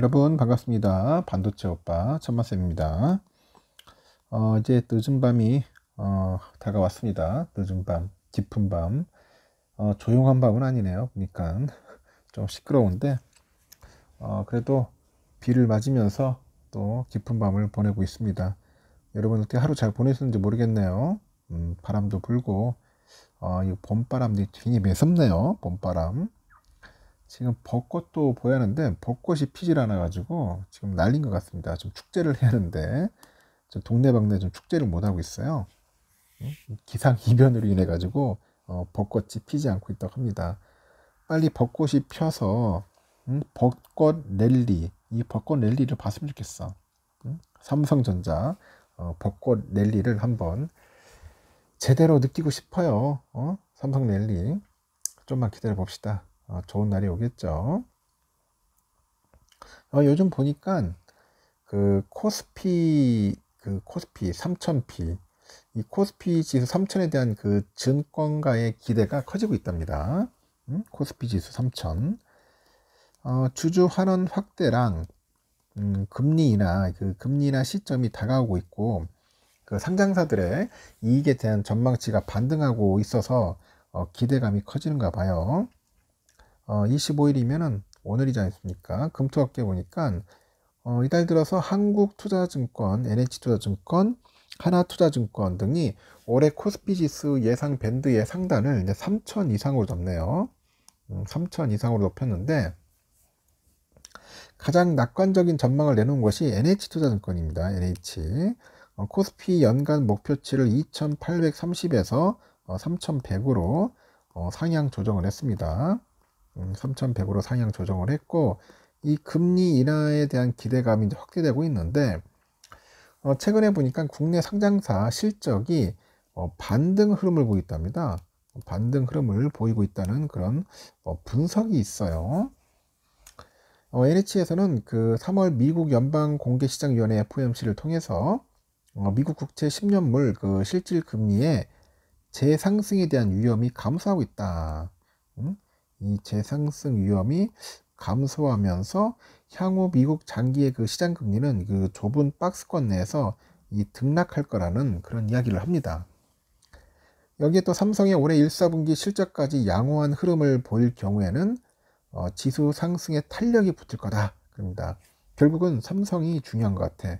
여러분 반갑습니다. 반도체 오빠 천마쌤입니다. 어, 이제 늦은 밤이 어, 다가왔습니다. 늦은 밤, 깊은 밤, 어, 조용한 밤은 아니네요. 보니까 좀 시끄러운데 어, 그래도 비를 맞으면서 또 깊은 밤을 보내고 있습니다. 여러분 어떻게 하루 잘 보내셨는지 모르겠네요. 음, 바람도 불고 어, 이 봄바람이 굉장히 매섭네요. 봄바람. 지금 벚꽃도 보이는데 벚꽃이 피질 않아 가지고 지금 날린 것 같습니다. 좀 축제를 해야 하는데 좀 동네방네 좀 축제를 못 하고 있어요. 기상 이변으로 인해 가지고 어, 벚꽃이 피지 않고 있다고 합니다. 빨리 벚꽃이 펴서 음, 벚꽃 랠리 이 벚꽃 랠리를 봤으면 좋겠어. 음? 삼성전자 어, 벚꽃 랠리를 한번 제대로 느끼고 싶어요. 어? 삼성 랠리 좀만 기다려 봅시다. 어, 좋은 날이 오겠죠. 어, 요즘 보니까 그 코스피 그 코스피 3000P 이 코스피 지수 3000에 대한 그 증권가의 기대가 커지고 있답니다. 음? 코스피 지수 3000 어, 주주 환원 확대랑 음, 금리나 그 금리나 시점이 다가오고 있고 그 상장사들의 이익에 대한 전망치가 반등하고 있어서 어, 기대감이 커지는가 봐요. 어, 25일이면은 오늘이지 않습니까? 금토학계 보니까 어, 이달 들어서 한국투자증권, NH투자증권, 하나투자증권 등이 올해 코스피 지수 예상 밴드의 상단을 이제 3천 이상으로 잡네요. 음, 3천 이상으로 높였는데 가장 낙관적인 전망을 내놓은 것이 NH투자증권입니다. NH. 어, 코스피 연간 목표치를 2,830에서 어, 3,100으로 어, 상향 조정을 했습니다. 3,100으로 음, 상향 조정을 했고 이 금리 인하에 대한 기대감이 이제 확대되고 있는데 어, 최근에 보니까 국내 상장사 실적이 어, 반등 흐름을 보이고 있답니다. 반등 흐름을 보이고 있다는 그런 어, 분석이 있어요. 어, NH에서는 그 3월 미국 연방 공개시장위원회 FOMC를 통해서 어, 미국 국채 10년물 그 실질 금리의 재상승에 대한 위험이 감소하고 있다. 음? 이 재상승 위험이 감소하면서 향후 미국 장기의 그 시장 금리는 그 좁은 박스권 내에서 이 등락할 거라는 그런 이야기를 합니다. 여기에 또 삼성의 올해 1, 4분기 실적까지 양호한 흐름을 보일 경우에는 어, 지수 상승에 탄력이 붙을 거다. 그럽니다. 결국은 삼성이 중요한 것 같아.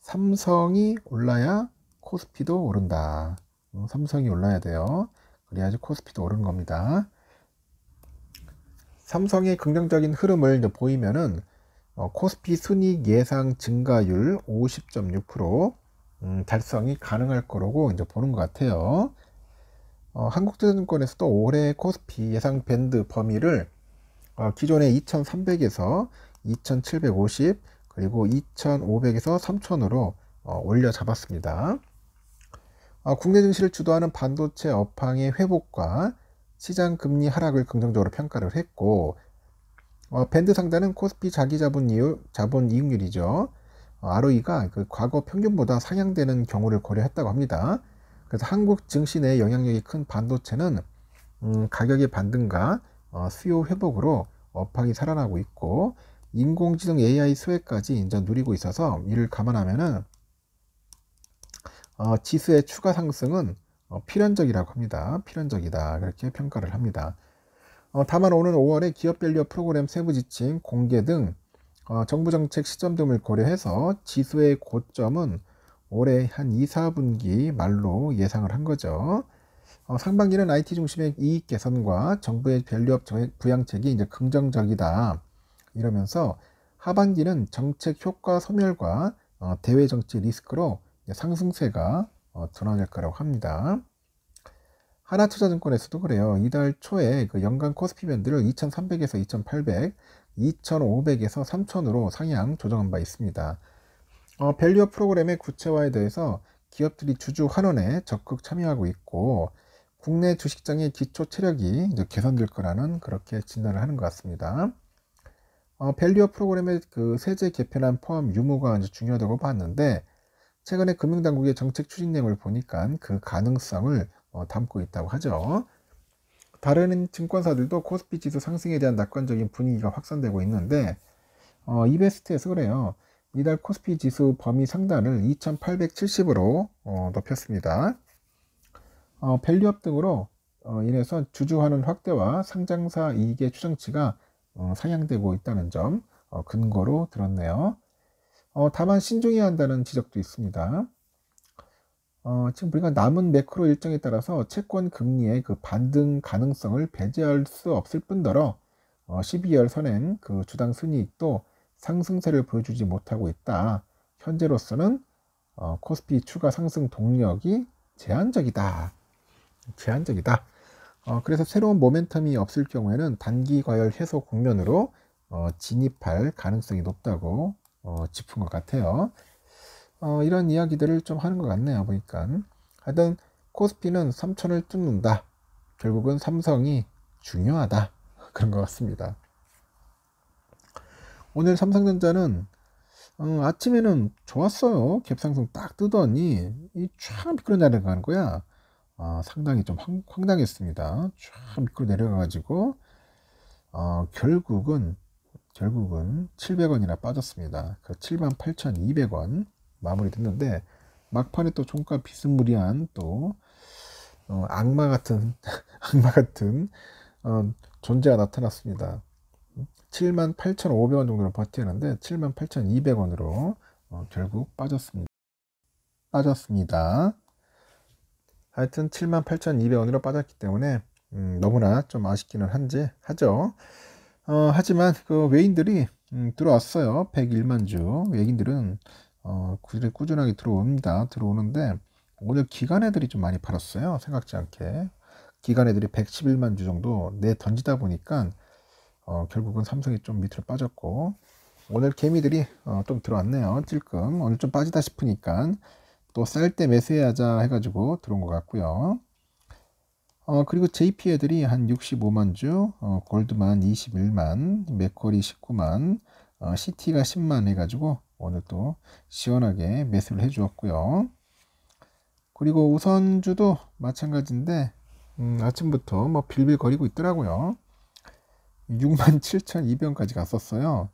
삼성이 올라야 코스피도 오른다. 음, 삼성이 올라야 돼요. 그래야지 코스피도 오르는 겁니다. 삼성의 긍정적인 흐름을 보이면은 어, 코스피 순이익 예상 증가율 50.6% 음, 달성이 가능할 거라고 이제 보는 것 같아요. 어, 한국투자증권에서도 올해 코스피 예상 밴드 범위를 어, 기존의 2,300에서 2,750 그리고 2,500에서 3,000으로 어, 올려 잡았습니다. 어, 국내 증시를 주도하는 반도체 업황의 회복과 시장 금리 하락을 긍정적으로 평가를 했고 어, 밴드 상단은 코스피 자기 자본 이율, 자본 이익률이죠. 어, ROE가 그 과거 평균보다 상향되는 경우를 고려했다고 합니다. 그래서 한국 증시 내 영향력이 큰 반도체는 음, 가격의 반등과 어, 수요 회복으로 업황이 살아나고 있고 인공지능 AI 수혜까지 이제 누리고 있어서 이를 감안하면은 어, 지수의 추가 상승은 어, 필연적이라고 합니다. 필연적이다. 그렇게 평가를 합니다. 어, 다만 오는 5월에 기업 value 프로그램 세부 지침 공개 등 어, 정부 정책 시점 등을 고려해서 지수의 고점은 올해 한 2, 4분기 말로 예상을 한 거죠. 어, 상반기는 IT 중심의 이익 개선과 정부의 밸류업 부양책이 이제 긍정적이다. 이러면서 하반기는 정책 효과 소멸과 어, 대외 정치 리스크로 상승세가 어, 드러날 거라고 합니다. 하나투자증권에서도 그래요. 이달 초에 그 연간 코스피 밴드를 2,300에서 2,800, 2,500에서 3,000으로 상향 조정한 바 있습니다. 어, 밸류업 프로그램의 구체화에 대해서 기업들이 주주 환원에 적극 참여하고 있고 국내 주식장의 기초 체력이 개선될 거라는 그렇게 진단을 하는 것 같습니다. 어, 밸류업 프로그램의 그 세제 개편안 포함 유무가 이제 중요하다고 봤는데 최근에 금융당국의 정책 추진 내용을 보니까 그 가능성을 어, 담고 있다고 하죠. 다른 증권사들도 코스피 지수 상승에 대한 낙관적인 분위기가 확산되고 있는데 어, 이베스트에서 그래요. 이달 코스피 지수 범위 상단을 2870으로 어, 높였습니다. 어, 밸류업 등으로 어, 인해서 주주환원 확대와 상장사 이익의 추정치가 어, 상향되고 있다는 점 어, 근거로 들었네요. 어, 다만 신중해야 한다는 지적도 있습니다. 어, 지금 우리가 남은 매크로 일정에 따라서 채권 금리의 그 반등 가능성을 배제할 수 없을 뿐더러 어, 12월 선행 그 주당 순이익도 상승세를 보여주지 못하고 있다. 현재로서는 어, 코스피 추가 상승 동력이 제한적이다. 제한적이다. 어, 그래서 새로운 모멘텀이 없을 경우에는 단기 과열 해소 국면으로 어, 진입할 가능성이 높다고 어, 짚은 것 같아요. 어, 이런 이야기들을 좀 하는 것 같네요. 보니까. 하여튼 코스피는 3천을 뚫는다. 결국은 삼성이 중요하다. 그런 것 같습니다. 오늘 삼성전자는 어, 아침에는 좋았어요. 갭상승 딱 뜨더니 이쫙 미끄러 내려가는 거야. 어, 상당히 좀 황, 당했습니다쫙 미끄러 내려가가지고 어, 결국은 결국은 700원이나 빠졌습니다. 그 78,200원 마무리됐는데 막판에 또 종가 비스무리한 또 어, 악마 같은 악마 같은 어, 존재가 나타났습니다. 78,500원 정도로 버티는데 78,200원으로 어, 결국 빠졌습니다. 빠졌습니다. 하여튼 78,200원으로 빠졌기 때문에 음, 너무나 좀 아쉽기는 한지 하죠. 어, 하지만 그 외인들이 음, 들어왔어요. 101만 주 외인들은 어, 꾸준하게 들어옵니다. 들어오는데 오늘 기관 애들이 좀 많이 팔았어요. 생각지 않게. 기관 애들이 111만 주 정도 내 던지다 보니까 어, 결국은 삼성이 좀 밑으로 빠졌고 오늘 개미들이 어, 좀 들어왔네요. 찔끔 오늘 좀 빠지다 싶으니까 또 쌀 때 매수해야자 해가지고 들어온 것 같고요. 어, 그리고 JP 애들이 한 65만 주, 어, 골드만 21만, 맥콜이 19만, 어, CT가 10만 해가지고 오늘 또 시원하게 매수를 해 주었고요. 그리고 우선주도 마찬가지인데 음, 아침부터 뭐 빌빌거리고 있더라고요. 67,200원까지 갔었어요.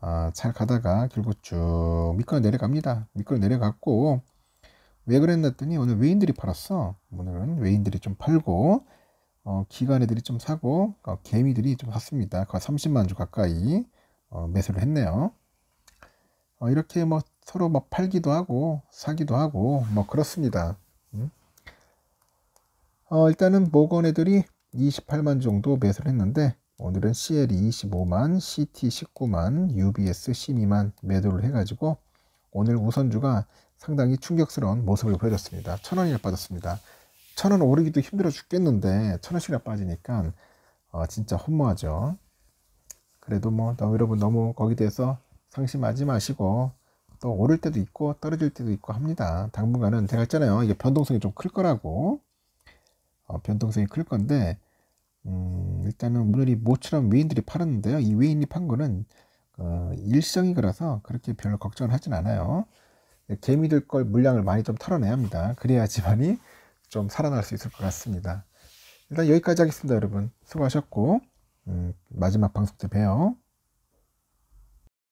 아, 잘 가다가 결국 쭉 미끄러 내려갑니다. 미끄러 내려갔고 왜 그랬나 했더니 오늘 외인들이 팔았어. 오늘은 외인들이 좀 팔고 어, 기관 애들이 좀 사고 어, 개미들이 좀 샀습니다. 거의 30만 주 가까이 어, 매수를 했네요. 어, 이렇게 뭐 서로 막 팔기도 하고 사기도 하고 뭐 그렇습니다. 음? 어, 일단은 모건 애들이 28만 정도 매수를 했는데 오늘은 CL이 25만, CT 19만, UBS 12만 매도를 해가지고 오늘 우선주가 상당히 충격스러운 모습을 보여줬습니다. 천 원이나 빠졌습니다. 천 원 오르기도 힘들어 죽겠는데 천 원씩이나 빠지니까 어, 진짜 혼모하죠. 그래도 뭐 여러분 너무 거기에 대해서 상심하지 마시고 또 오를 때도 있고 떨어질 때도 있고 합니다. 당분간은 제가 했잖아요. 이게 변동성이 좀 클 거라고 어, 변동성이 클 건데 음, 일단은 오늘이 모처럼 외인들이 팔았는데요. 이 외인이 판 거는 어, 일성이 그라서 그렇게 별로 걱정을 하진 않아요. 개미들 걸 물량을 많이 좀 털어내야 합니다. 그래야지만이 좀 살아날 수 있을 것 같습니다. 일단 여기까지 하겠습니다, 여러분. 수고하셨고 음, 마지막 방송 때 봬요.